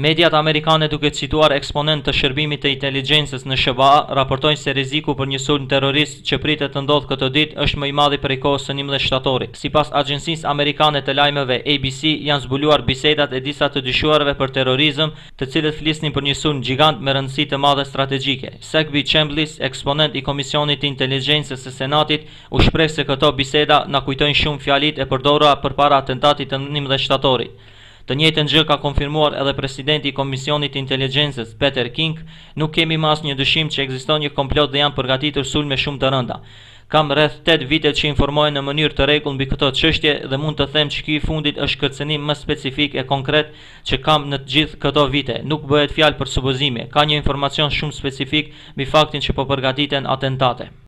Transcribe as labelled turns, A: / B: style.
A: Mediat amerikane duke cituar eksponentë të shërbimit të inteligjencës në SHBA, raportojnë se rreziku për një sulm terrorist që pritet të ndodhë këto ditë është më i madhi prej kohës së njëmbëdhjetë shtatorit. Sipas agjencisë amerikane të lajmeve ABC, janë zbuluar bisedat e disa të dyshuarve për terrorizëm, të cilët flisnin për një sulm gjigant me rëndësi të madhe strategjike. Saxby Chambliss, eksponent i Komisionit të Inteligjencës së Senatit, U shpreh se këto biseda na kujtojnë shumë fjalitë e përdorura përpara atentatit të njëmbëdhjetë shtatorit. Të njëjtën gjë ka konfirmuar edhe presidenti i Komisionit të Inteligjencës, Peter King, Nuk kemi më asnjë dyshim që ekziston një komplot dhe janë përgatitur sulme shumë të rënda. Kam rreth tetë vite që informohem në mënyrë të rregullt mbi këto çështje dhe mund të them që ky i fundit është kërcënimi më specifik e konkret që kam në të gjithë këto vite. Nuk bëhet fjalë për supozime, ka një informacion shumë specifik mbi faktin që po përgatiten atentate.